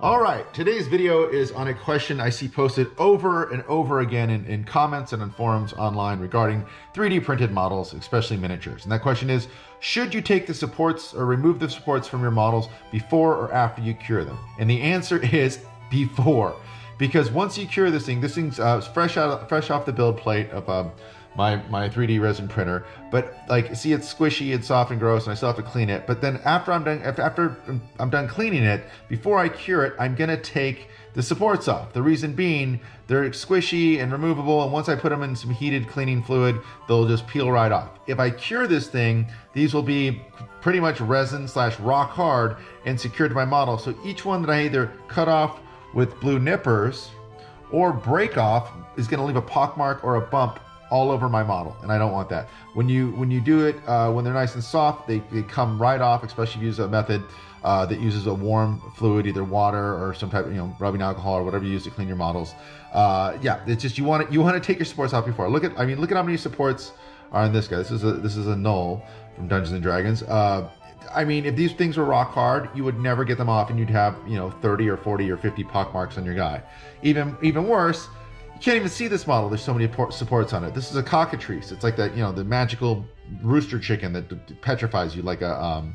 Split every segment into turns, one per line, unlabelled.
All right, today's video is on a question I see posted over and over again in, in, comments and in forums online regarding 3D printed models, especially miniatures. And that question is, should you take the supports or remove the supports from your models before or after you cure them? And the answer is before. Because once you cure this thing, this thing's uh, fresh out, fresh off the build plate of um, my my 3D resin printer. But like, see, it's squishy and soft and gross, and I still have to clean it. But then after I'm done, after I'm done cleaning it, before I cure it, I'm gonna take the supports off. The reason being, they're squishy and removable, and once I put them in some heated cleaning fluid, they'll just peel right off. If I cure this thing, these will be pretty much resin slash rock hard and secured to my model. So each one that I either cut off with blue nippers or break off is gonna leave a pockmark or a bump all over my model and I don't want that. When you when you do it, uh, when they're nice and soft, they, they come right off, especially if you use a method uh, that uses a warm fluid, either water or some type of you know rubbing alcohol or whatever you use to clean your models. Uh, yeah, it's just you want to you want to take your supports off before. Look at I mean look at how many supports are in this guy. This is a this is a gnoll from Dungeons and Dragons. Uh, I mean, if these things were rock hard, you would never get them off, and you'd have you know 30 or 40 or 50 pock marks on your guy. Even even worse, you can't even see this model. There's so many supports on it. This is a cockatrice. It's like that, you know, the magical rooster chicken that petrifies you like a, um,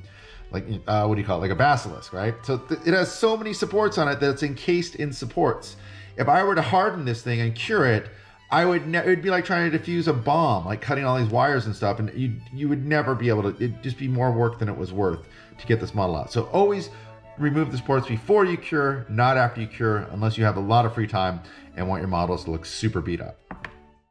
like uh, what do you call it? Like a basilisk, right? So th- it has so many supports on it that it's encased in supports. If I were to harden this thing and cure it, I would. Ne- it would be like trying to defuse a bomb, like cutting all these wires and stuff, and you you would never be able to. It'd just be more work than it was worth to get this model out. So always remove the supports before you cure, not after you cure, unless you have a lot of free time and want your models to look super beat up.